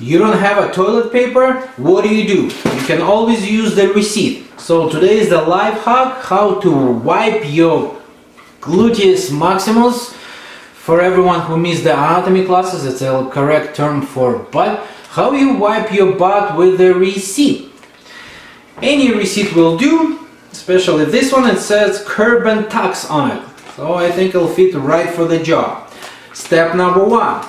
You don't have a toilet paper? What do you do? You can always use the receipt. So today is the life hack how to wipe your gluteus maximus. For everyone who missed the anatomy classes, it's a correct term for butt. How you wipe your butt with the receipt. Any receipt will do, especially this one, it says carbon tax on it. So I think it'll fit right for the job. Step number one,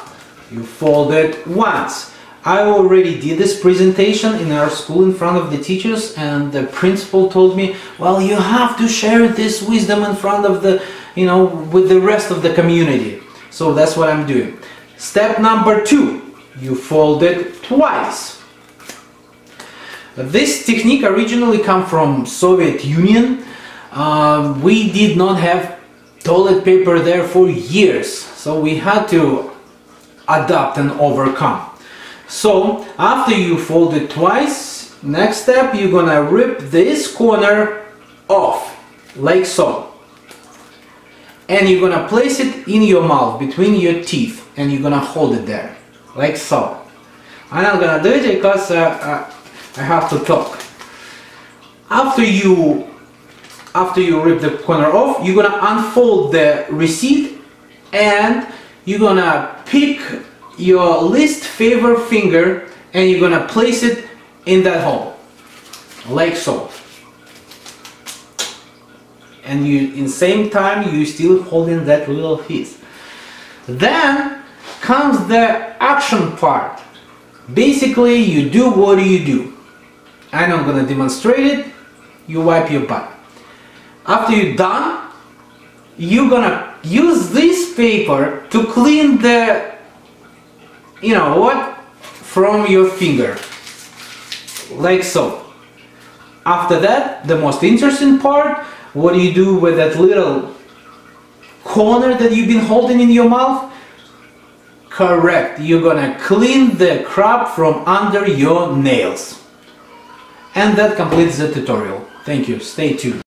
you fold it once. I already did this presentation in our school in front of the teachers and the principal told me, well, you have to share this wisdom in front of the, you know, with the rest of the community. So that's what I'm doing. Step number two, you fold it twice. This technique originally come from Soviet Union. Uh, we did not have toilet paper there for years, so we had to adapt and overcome. So after you fold it twice, next step you're gonna rip this corner off, like so. And you're gonna place it in your mouth, between your teeth, and you're gonna hold it there, like so. I'm not gonna do it because uh, uh, I have to talk. After you after you rip the corner off, you're gonna unfold the receipt and you're gonna pick your least favorite finger and you're gonna place it in that hole. Like so. And you in same time you still holding that little piece. Then comes the action part. Basically you do what do you do. And I'm gonna demonstrate it. You wipe your butt. After you're done you're gonna use this paper to clean the you know what? From your finger. Like so. After that the most interesting part what do you do with that little corner that you've been holding in your mouth? Correct. You're gonna clean the crap from under your nails. And that completes the tutorial. Thank you. Stay tuned